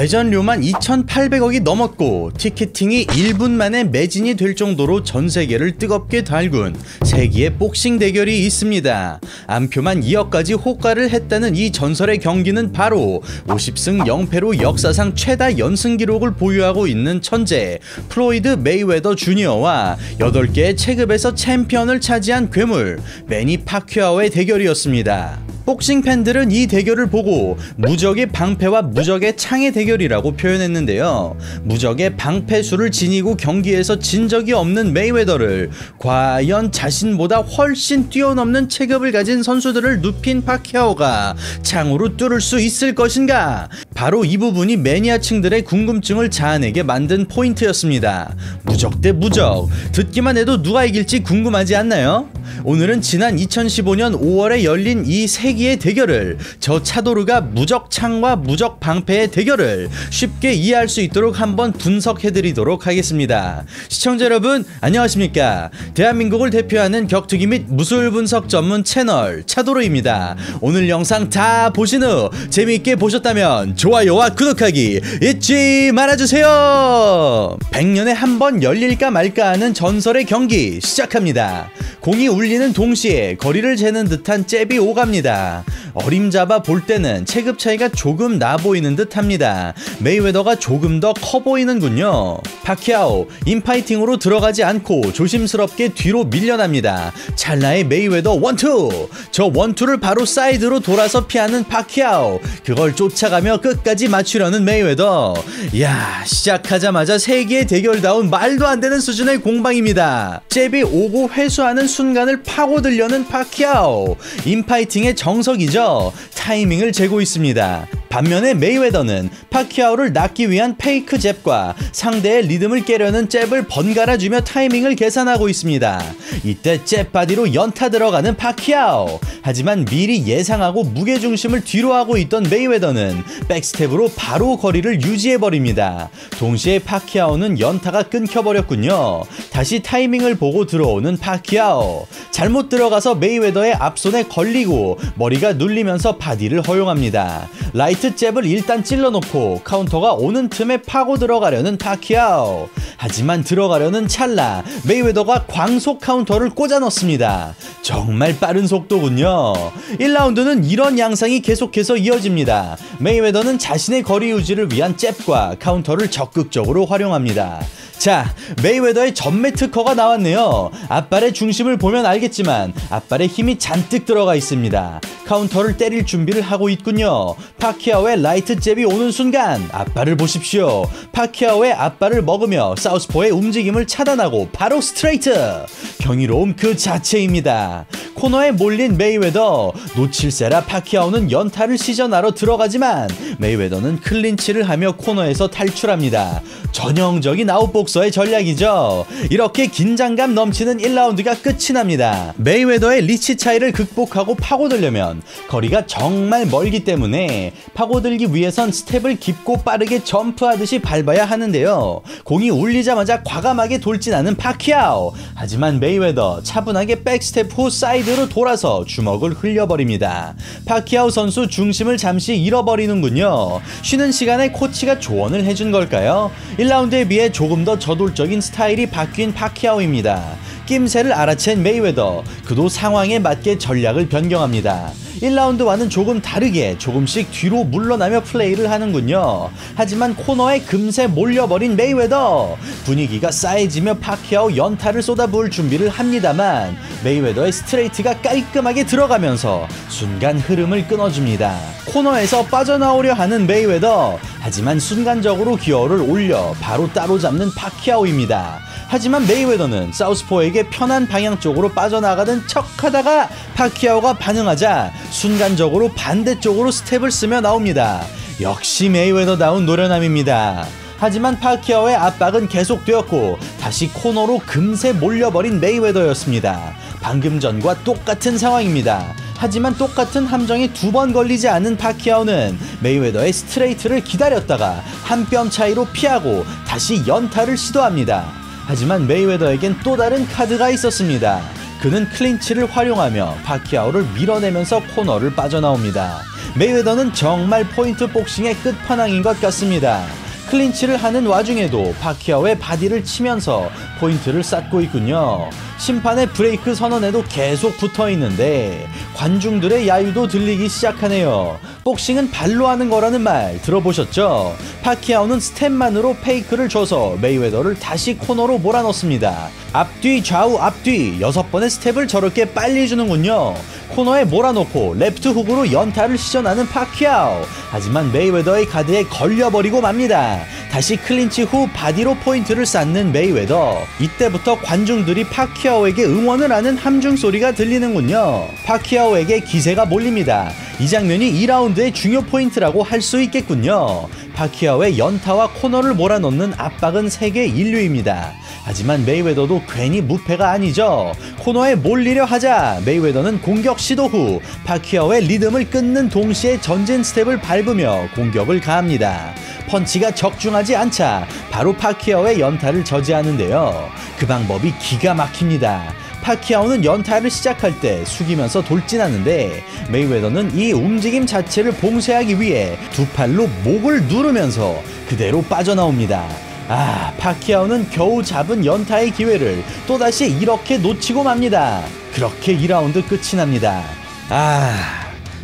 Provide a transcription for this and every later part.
대전료만 2,800억이 넘었고 티켓팅이 1분 만에 매진이 될 정도로 전 세계를 뜨겁게 달군 세기의 복싱 대결이 있습니다. 암표만 2억까지 호가를 했다는 이 전설의 경기는 바로 50승 0패로 역사상 최다 연승 기록을 보유하고 있는 천재 플로이드 메이웨더 주니어와 8개의 체급에서 챔피언을 차지한 괴물 매니 파퀴아오의 대결이었습니다. 복싱 팬들은 이 대결을 보고 무적의 방패와 무적의 창의 대결이라고 표현했는데요. 무적의 방패술을 지니고 경기에서 진 적이 없는 메이웨더를 과연 자신보다 훨씬 뛰어넘는 체급을 가진 선수들을 눕힌 파키아오가 창으로 뚫을 수 있을 것인가? 바로 이 부분이 매니아층들의 궁금증을 자아내게 만든 포인트였습니다. 무적 대 무적. 듣기만 해도 누가 이길지 궁금하지 않나요? 오늘은 지난 2015년 5월에 열린 이 세기의 대결을 저 차도르가 무적 창과 무적 방패의 대결을 쉽게 이해할 수 있도록 한번 분석해 드리도록 하겠습니다. 시청자 여러분, 안녕하십니까? 대한민국을 대표하는 격투기 및 무술 분석 전문 채널 차도르입니다. 오늘 영상 다 보신 후 재미있게 보셨다면 좋아요와 구독하기 잊지 말아주세요. 100년에 한 번 열릴까 말까 하는 전설의 경기 시작합니다. 공이 울리는 동시에 거리를 재는 듯한 잽이 오갑니다. 어림잡아 볼 때는 체급 차이가 조금 나 보이는 듯 합니다. 메이웨더가 조금 더 커 보이는군요. 파키아오, 인파이팅으로 들어가지 않고 조심스럽게 뒤로 밀려납니다. 찰나의 메이웨더 원투! 저 원투를 바로 사이드로 돌아서 피하는 파키아오. 그걸 쫓아가며 끝까지 맞추려는 메이웨더. 이야, 시작하자마자 세기의 대결다운 말도 안 되는 수준의 공방입니다. 잽이 오고 회수하는 순간을 파고들려는 파키아오. 인파이팅의 정석이죠. 타이밍을 재고 있습니다. 반면에 메이웨더는 파키아오를 낚기 위한 페이크 잽과 상대의 리듬을 깨려는 잽을 번갈아 주며 타이밍을 계산하고 있습니다. 이때 잽 바디로 연타 들어가는 파키아오. 하지만 미리 예상하고 무게 중심을 뒤로 하고 있던 메이웨더는 백스텝으로 바로 거리를 유지해 버립니다. 동시에 파키아오는 연타가 끊겨 버렸군요. 다시 타이밍을 보고 들어오는 파키아오. 잘못 들어가서 메이웨더의 앞손에 걸리고 머리가 눌리면서 바디를 허용합니다. 라이트 잽을 일단 찔러놓고 카운터가 오는 틈에 파고 들어가려는 파키아오. 하지만 들어가려는 찰나 메이웨더가 광속 카운터를 꽂아 넣습니다. 정말 빠른 속도군요. 1라운드는 이런 양상이 계속해서 이어집니다. 메이웨더는 자신의 거리 유지를 위한 잽과 카운터를 적극적으로 활용합니다. 자, 메이웨더의 전매 특허가 나왔네요. 앞발의 중심을 보면 알겠지만 앞발에 힘이 잔뜩 들어가 있습니다. 카운터를 때릴 준비를 하고 있군요. 파키아오의 라이트 잽이 오는 순간 앞발을 보십시오. 파키아오의 앞발을 막으며 사우스포의 움직임을 차단하고 바로 스트레이트. 경이로움 그 자체입니다. 코너에 몰린 메이웨더 놓칠세라 파키아오는 연타를 시전하러 들어가지만 메이웨더는 클린치를 하며 코너에서 탈출합니다. 전형적인 아웃복서의 전략이죠. 이렇게 긴장감 넘치는 1라운드가 끝이 납니다. 메이웨더의 리치 차이를 극복하고 파고들려면 거리가 정말 멀기 때문에 파고들기 위해선 스텝을 깊고 빠르게 점프하듯이 밟아야 하는데요. 공이 울리자마자 과감하게 돌진하는 파키아오. 하지만 메이웨더 차분하게 백스텝 후 사이드로 돌아서 주먹을 흘려버립니다. 파키아오 선수 중심을 잠시 잃어버리는군요. 쉬는 시간에 코치가 조언을 해준 걸까요? 1라운드에 비해 조금 더 저돌적인 스타일로 바뀐 파키아오입니다. 낌새를 알아챈 메이웨더, 그도 상황에 맞게 전략을 변경합니다. 1라운드와는 조금 다르게 조금씩 뒤로 물러나며 플레이를 하는군요. 하지만 코너에 금세 몰려버린 메이웨더 분위기가 싸해지며 파키아오 연타를 쏟아부을 준비를 합니다만 메이웨더의 스트레이트가 깔끔하게 들어가면서 순간 흐름을 끊어줍니다. 코너에서 빠져나오려 하는 메이웨더 하지만 순간적으로 기어를 올려 바로 따라잡는 파키아오입니다. 하지만 메이웨더는 사우스포에게 편한 방향 쪽으로 빠져나가던 척하다가 파키아오가 반응하자 순간적으로 반대쪽으로 스텝을 쓰며 나옵니다. 역시 메이웨더다운 노련함입니다. 하지만 파키아오의 압박은 계속되었고 다시 코너로 금세 몰려버린 메이웨더였습니다. 방금 전과 똑같은 상황입니다. 하지만 똑같은 함정에 두 번 걸리지 않은 파키아오는 메이웨더의 스트레이트를 기다렸다가 한 뼘 차이로 피하고 다시 연타를 시도합니다. 하지만 메이웨더에겐 또 다른 카드가 있었습니다. 그는 클린치를 활용하며 파키아오를 밀어내면서 코너를 빠져나옵니다. 메이웨더는 정말 포인트 복싱의 끝판왕인 것 같습니다. 클린치를 하는 와중에도 파키아오의 바디를 치면서 포인트를 쌓고 있군요. 심판의 브레이크 선언에도 계속 붙어 있는데 관중들의 야유도 들리기 시작하네요. 복싱은 발로 하는 거라는 말 들어보셨죠? 파키아오는 스텝만으로 페이크를 줘서 메이웨더를 다시 코너로 몰아넣습니다. 앞뒤 좌우 앞뒤 여섯 번의 스텝을 저렇게 빨리 주는군요. 코너에 몰아놓고 레프트 훅으로 연타를 시전하는 파키아오. 하지만 메이웨더의 가드에 걸려버리고 맙니다. 다시 클린치 후 바디로 포인트를 쌓는 메이웨더. 이때부터 관중들이 파키아오 에게 응원을 하는 함성 소리가 들리는군요. 파키아오에게 기세가 몰립니다. 이 장면이 2라운드의 중요 포인트라고 할 수 있겠군요. 파키아오의 연타와 코너를 몰아넣는 압박은 세계 일류입니다. 하지만 메이웨더도 괜히 무패가 아니죠. 코너에 몰리려 하자 메이웨더는 공격 시도 후 파키아오의 리듬을 끊는 동시에 전진 스텝을 밟으며 공격을 가합니다. 펀치가 적중하지 않자 바로 파키아오의 연타를 저지하는데요. 그 방법이 기가 막힙니다. 파키아오는 연타를 시작할 때 숙이면서 돌진하는데 메이웨더는 이 움직임 자체를 봉쇄하기 위해 두 팔로 목을 누르면서 그대로 빠져나옵니다. 아, 파키아오는 겨우 잡은 연타의 기회를 또다시 이렇게 놓치고 맙니다. 그렇게 2라운드 끝이 납니다. 아,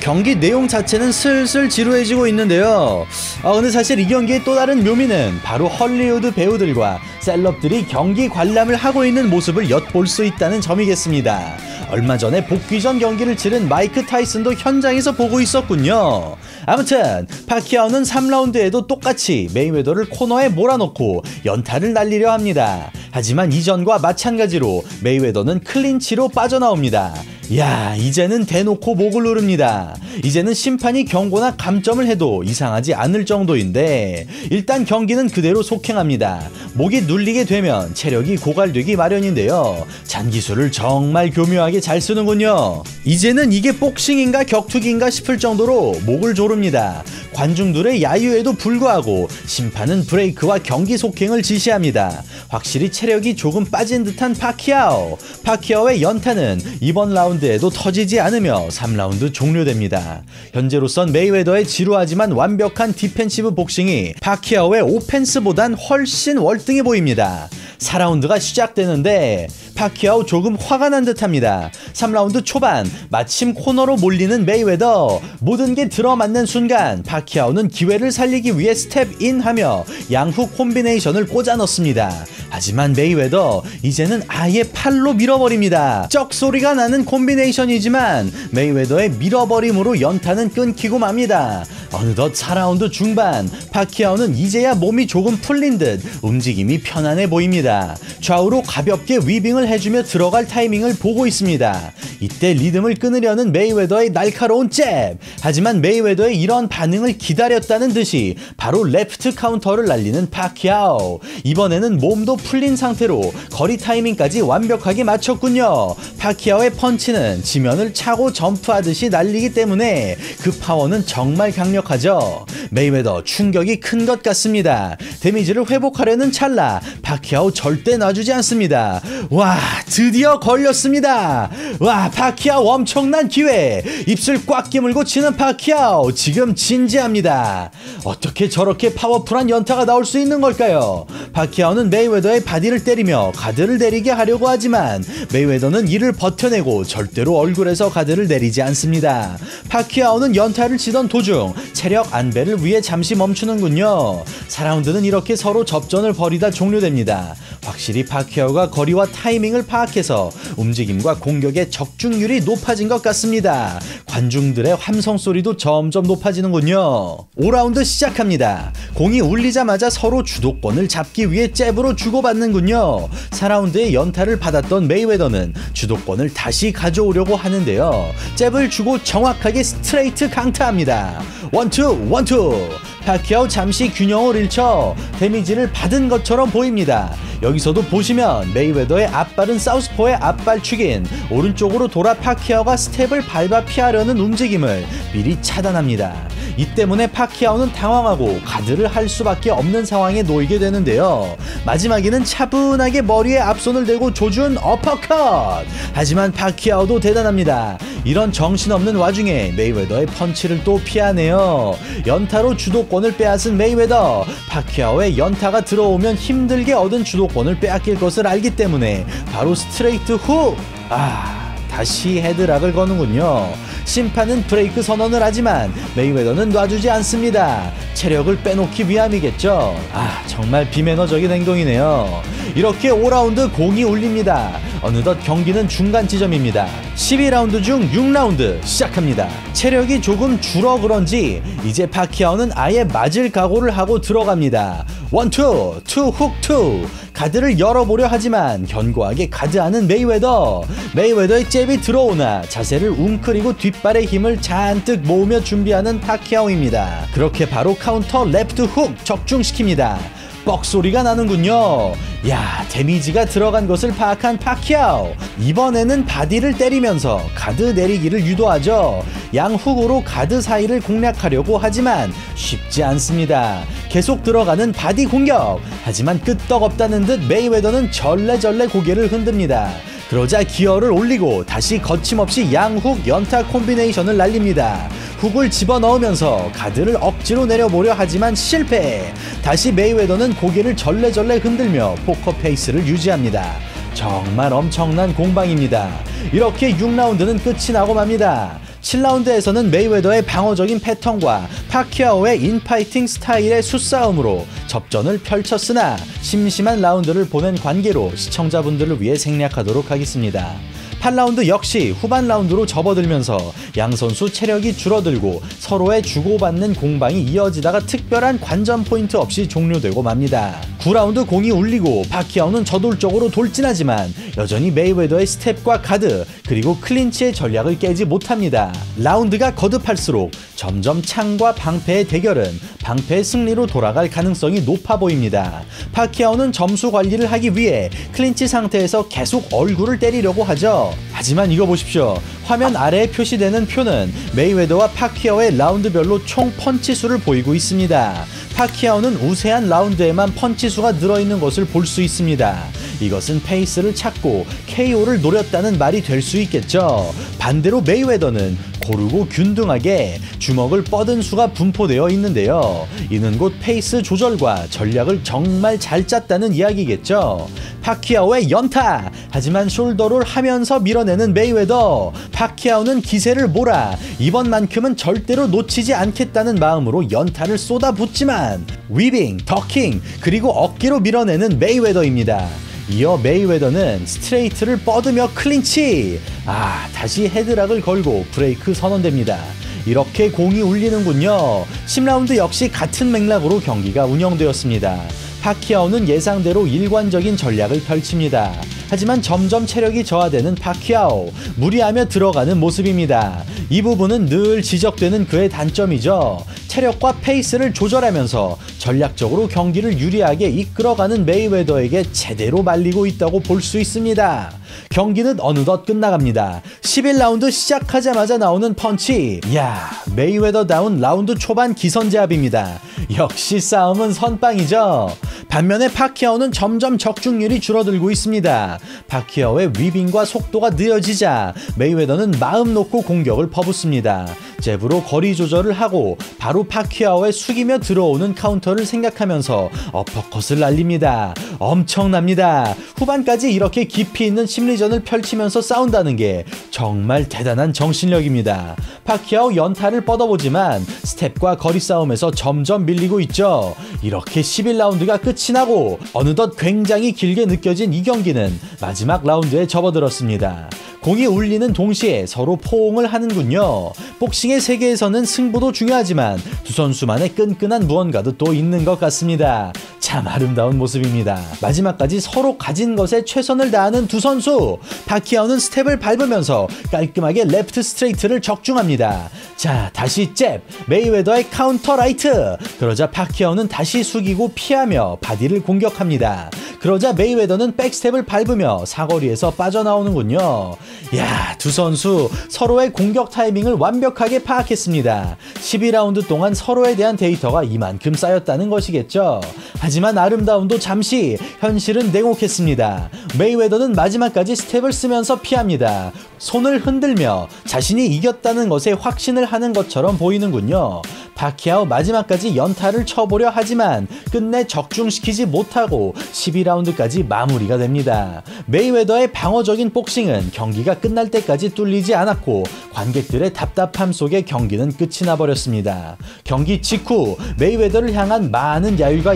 경기 내용 자체는 슬슬 지루해지고 있는데요. 아, 근데 사실 이 경기의 또 다른 묘미는 바로 헐리우드 배우들과 셀럽들이 경기 관람을 하고 있는 모습을 엿볼 수 있다는 점이겠습니다. 얼마 전에 복귀 전 경기를 치른 마이크 타이슨도 현장에서 보고 있었군요. 아무튼 파키아오는 3라운드에도 똑같이 메이웨더를 코너에 몰아넣고 연타를 날리려 합니다. 하지만 이전과 마찬가지로 메이웨더는 클린치로 빠져나옵니다. 야, 이제는 대놓고 목을 누릅니다. 이제는 심판이 경고나 감점을 해도 이상하지 않을 정도인데 일단 경기는 그대로 속행합니다. 목이 눌리게 되면 체력이 고갈되기 마련인데요. 잔기술을 정말 교묘하게 잘 쓰는군요. 이제는 이게 복싱인가 격투기인가 싶을 정도로 목을 조 릅니다. 관중들의 야유에도 불구하고 심판은 브레이크와 경기 속행을 지시합니다. 확실히 체력이 조금 빠진 듯한 파키아오. 파키아오의 연타는 이번 라운드에도 터지지 않으며 3라운드 종료됩니다. 현재로선 메이웨더의 지루하지만 완벽한 defensive 복싱이 파키아오의 오펜스보단 훨씬 월등해 보입니다. 4라운드가 시작되는데 파키아오 조금 화가 난 듯합니다. 3라운드 초반 마침 코너로 몰리는 메이웨더 모든 게 들어맞는 순간 파키아오는 기회를 살리기 위해 step in하며 양훅 콤비네이션을 꽂아 넣습니다. 하지만 메이웨더 이제는 아예 팔로 밀어버립니다. 쩍 소리가 나는 콤비네이션이지만 메이웨더의 밀어버림으로 연타는 끊기고 맙니다. 어느덧 4라운드 중반 파키아오는 이제야 몸이 조금 풀린 듯 움직임이 편안해 보입니다. 좌우로 가볍게 위빙을 해주며 들어갈 타이밍을 보고 있습니다. 이때 리듬을 끊으려는 메이웨더의 날카로운 잽! 하지만 메이웨더의 이런 반응을 기다렸다는 듯이 바로 레프트 카운터를 날리는 파키아오. 이번에는 몸도 풀린 상태로 거리 타이밍까지 완벽하게 맞췄군요. 파키아오의 펀치는 지면을 차고 점프하듯이 날리기 때문에 그 파워는 정말 강력하죠. 메이웨더 충격이 큰 것 같습니다. 데미지를 회복하려는 찰나 파키아오 절대 놔주지 않습니다. 와 드디어 걸렸습니다. 와 파키아오 엄청난 기회. 입술 꽉 깨물고 치는 파키아오 지금 진지합니다. 어떻게 저렇게 파워풀한 연타가 나올 수 있는 걸까요? 파키아오는 메이웨더의 바디를 때리며 가드를 내리게 하려고 하지만 메이웨더는 이를 버텨내고 절대로 얼굴에서 가드를 내리지 않습니다. 파키아오는 연타를 치던 도중 체력 안배를 위해 잠시 멈추는군요. 4라운드는 이렇게 서로 접전을 벌이다 종료됩니다. 확실히 파키아오가 거리와 타이밍을 파악해서 움직임과 공격의 적중률이 높아진 것 같습니다. 관중들의 함성 소리도 점점 높아지는군요. 5라운드 시작합니다. 공이 울리자마자 서로 주도권을 잡기 위해 잽으로 주고받는군요. 4라운드에 연타를 받았던 메이웨더는 주도권을 다시 가져오려고 하는데요. 잽을 주고 정확하게 스트레이트 강타합니다. 원투 원투 파키아오 잠시 균형을 잃어 데미지를 받은 것처럼 보입니다. 여기서도 보시면 메이웨더의 앞발은 사우스포의 앞발 축인 오른쪽으로 돌아 파키아오가 스텝을 밟아 피하려는 움직임을 미리 차단합니다. 이 때문에 파키아오는 당황하고 가드를 할 수밖에 없는 상황에 놓이게 되는데요. 마지막에는 차분하게 머리에 앞손을 대고 조준 어퍼컷! 하지만 파키아오도 대단합니다. 이런 정신없는 와중에 메이웨더의 펀치를 또 피하네요. 연타로 주도권을 빼앗은 메이웨더. 파키아오의 연타가 들어오면 힘들게 얻은 주도권 을 빼앗길 것을 알기 때문에 바로 스트레이트 훅! 아, 다시 헤드락을 거는군요. 심판은 브레이크 선언을 하지만 메이웨더는 놔주지 않습니다. 체력을 빼놓기 위함이겠죠. 아, 정말 비매너적인 행동이네요. 이렇게 5라운드 공이 울립니다. 어느덧 경기는 중간 지점입니다. 12라운드 중 6라운드 시작합니다. 체력이 조금 줄어 그런지 이제 파키아오는 아예 맞을 각오를 하고 들어갑니다. 원투, 투훅 투. 가드를 열어보려 하지만 견고하게 가드하는 메이웨더. 메이웨더의 잽이 들어오나 자세를 웅크리고 뒷발의 힘을 잔뜩 모으며 준비하는 파키아오입니다. 그렇게 바로 카운터 레프트 훅 적중시킵니다. 뻑 소리가 나는군요. 야, 데미지가 들어간 것을 파악한 파키아오. 이번에는 바디를 때리면서 가드 내리기를 유도하죠. 양 훅으로 가드 사이를 공략하려고 하지만 쉽지 않습니다. 계속 들어가는 바디 공격. 하지만 끄떡없다는 듯 메이웨더는 절레절레 고개를 흔듭니다. 그러자 기어를 올리고 다시 거침없이 양훅 연타 콤비네이션을 날립니다. 훅을 집어넣으면서 가드를 억지로 내려보려 하지만 실패. 다시 메이웨더는 고개를 절레절레 흔들며 포커 페이스를 유지합니다. 정말 엄청난 공방입니다. 이렇게 6라운드는 끝이 나고 맙니다. 7라운드에서는 메이웨더의 방어적인 패턴과 파키아오의 인파이팅 스타일의 수싸움으로 접전을 펼쳤으나 심심한 라운드를 보낸 관계로 시청자분들을 위해 생략하도록 하겠습니다. 8라운드 역시 후반 라운드로 접어들면서 양 선수 체력이 줄어들고 서로의 주고받는 공방이 이어지다가 특별한 관전 포인트 없이 종료되고 맙니다. 9라운드 공이 울리고 파키아오는 저돌적으로 돌진하지만 여전히 메이웨더의 스텝과 가드 그리고 클린치의 전략을 깨지 못합니다. 라운드가 거듭할수록 점점 창과 방패의 대결은 방패의 승리로 돌아갈 가능성이 높아 보입니다. 파키아오는 점수 관리를 하기 위해 클린치 상태에서 계속 얼굴을 때리려고 하죠. 하지만 이거 보십시오. 화면 아래에 표시되는 표는 메이웨더와 파키아오의 라운드별로 총 펀치 수를 보이고 있습니다. 파키아오는 우세한 라운드에만 펀치 수가 늘어있는 것을 볼 수 있습니다. 이것은 페이스를 찾고 KO를 노렸다는 말이 될 수 있겠죠. 반대로 메이웨더는 고르고 균등하게 주먹을 뻗은 수가 분포되어 있는데요. 이는 곧 페이스 조절과 전략을 정말 잘 짰다는 이야기겠죠. 파키아오의 연타! 하지만 shoulder를 하면서 밀어내는 메이웨더. 파키아오는 기세를 몰아 이번만큼은 절대로 놓치지 않겠다는 마음으로 연타를 쏟아붓지만 위빙, 더킹, 그리고 어깨로 밀어내는 메이웨더입니다. 이어 메이웨더는 스트레이트를 뻗으며 클린치. 아, 다시 헤드락을 걸고 브레이크 선언됩니다. 이렇게 공이 울리는군요. 10라운드 역시 같은 맥락으로 경기가 운영되었습니다. 파키아오는 예상대로 일관적인 전략을 펼칩니다. 하지만 점점 체력이 저하되는 파키아오 무리하며 들어가는 모습입니다. 이 부분은 늘 지적되는 그의 단점이죠. 체력과 페이스를 조절하면서 전략적으로 경기를 유리하게 이끌어가는 메이웨더에게 제대로 말리고 있다고 볼 수 있습니다. 경기는 어느덧 끝나갑니다. 11라운드 시작하자마자 나오는 펀치. 야 메이웨더다운 라운드 초반 기선제압입니다. 역시 싸움은 선빵이죠. 반면에 파키아오는 점점 적중률이 줄어들고 있습니다. 파키아오의 위빙과 속도가 느려지자 메이웨더는 마음 놓고 공격을 퍼붓습니다. 잽으로 거리 조절을 하고 바로 파키아오의 숙이며 들어오는 카운터를 생각하면서 어퍼컷을 날립니다. 엄청납니다. 후반까지 이렇게 깊이 있는 심리전을 펼치면서 싸운다는 게 정말 대단한 정신력입니다. 파키아오 연타를 뻗어보지만 스텝과 거리 싸움에서 점점 밀리고 있죠. 이렇게 11라운드가 끝이 나고 어느덧 굉장히 길게 느껴진 이 경기는 마지막 라운드에 접어들었습니다. 공이 울리는 동시에 서로 포옹을 하는군요. 복싱의 세계에서는 승부도 중요하지만 두 선수만의 끈끈한 무언가도 또 있는 것 같습니다. 참 아름다운 모습입니다. 마지막까지 서로 가진 것에 최선을 다하는 두 선수. 파키아오는 스텝을 밟으면서 깔끔하게 레프트 스트레이트를 적중합니다. 자, 다시 잽. 메이웨더의 카운터 라이트. 그러자 파키아오는 다시 숙이고 피하며 바디를 공격합니다. 그러자 메이웨더는 백스텝을 밟으며 사거리에서 빠져나오는군요. 야, 두 선수 서로의 공격 타이밍을 완벽하게 파악했습니다. 12라운드 동안 서로에 대한 데이터가 이만큼 쌓였다는 것이겠죠. 하지만 아름다움도 잠시 현실은 냉혹했습니다. 메이웨더는 마지막까지 스텝을 쓰면서 피합니다. 손을 흔들며 자신이 이겼다는 것에 확신을 하는 것처럼 보이는군요. 파키아오 마지막까지 연타를 쳐보려 하지만 끝내 적중시키지 못하고 12라운드까지 마무리가 됩니다. 메이웨더의 방어적인 복싱은 경기가 끝날 때까지 뚫리지 않았고 관객들의 답답함 속에 경기는 끝이 나버렸습니다. 경기 직후 메이웨더를 향한 많은 야유가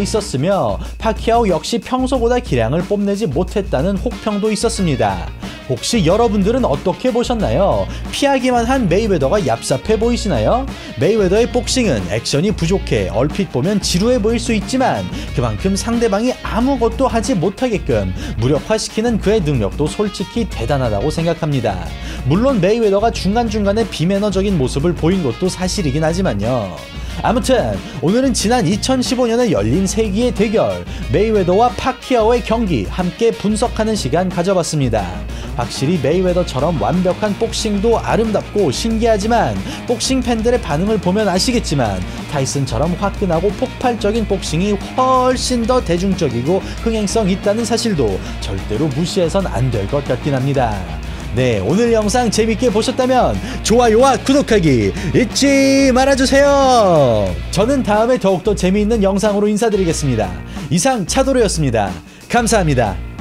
있었으며 파키아오 역시 평소보다 기량을 뽐내지 못했다는 혹평도 있었습니다. 혹시 여러분들은 어떻게 보셨나요? 피하기만 한 메이웨더가 얍삽해 보이시나요? 메이웨더의 복싱은 액션이 부족해 얼핏 보면 지루해 보일 수 있지만 그만큼 상대방이 아무것도 하지 못하게끔 무력화시키는 그의 능력도 솔직히 대단하다고 생각합니다. 물론 메이웨더가 중간중간에 비매너적인 모습을 보인 것도 사실이긴 하지만요. 아무튼 오늘은 지난 2015년에 열린 세기의 대결 메이웨더와 파키아오의 경기 함께 분석하는 시간 가져봤습니다. 확실히 메이웨더처럼 완벽한 복싱도 아름답고 신기하지만 복싱 팬들의 반응을 보면 아시겠지만 타이슨처럼 화끈하고 폭발적인 복싱이 훨씬 더 대중적이고 흥행성 있다는 사실도 절대로 무시해선 안 될 것 같긴 합니다. 네, 오늘 영상 재밌게 보셨다면 좋아요와 구독하기 잊지 말아주세요. 저는 다음에 더욱더 재미있는 영상으로 인사드리겠습니다. 이상 차도로였습니다. 감사합니다.